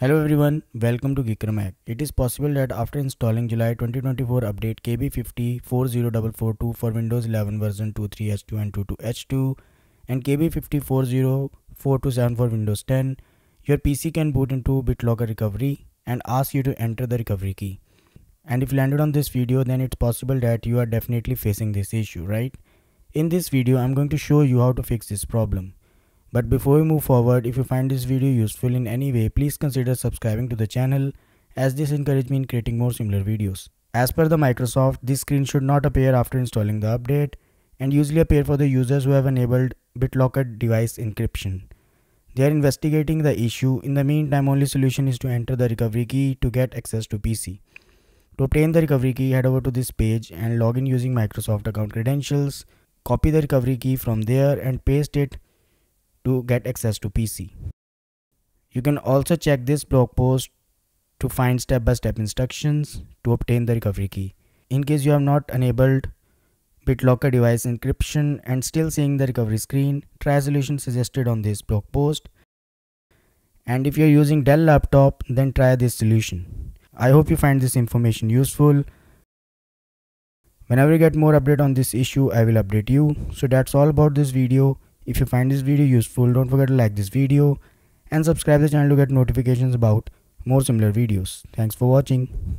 Hello everyone, welcome to GeekerMag. It is possible that after installing July 2024 update KB50 for Windows 11 version 23H2 and 22H2 and KB50 for Windows 10, your PC can boot into BitLocker recovery and ask you to enter the recovery key. And if you landed on this video then it's possible that you are definitely facing this issue, right? In this video I'm going to show you how to fix this problem. But before we move forward, if you find this video useful in any way, please consider subscribing to the channel as this encourages me in creating more similar videos. As per the Microsoft, this screen should not appear after installing the update and usually appear for the users who have enabled BitLocker device encryption. They are investigating the issue. In the meantime, only solution is to enter the recovery key to get access to PC. To obtain the recovery key, head over to this page and log in using Microsoft account credentials. Copy the recovery key from there and paste it to get access to PC. You can also check this blog post to find step-by-step -step instructions to obtain the recovery key. In case you have not enabled BitLocker device encryption and still seeing the recovery screen, try solution suggested on this blog post. And if you're using Dell laptop, then try this solution. I hope you find this information useful. Whenever I get more update on this issue, I will update you. So that's all about this video. If you find this video useful, don't forget to like this video and subscribe the channel to get notifications about more similar videos. Thanks for watching.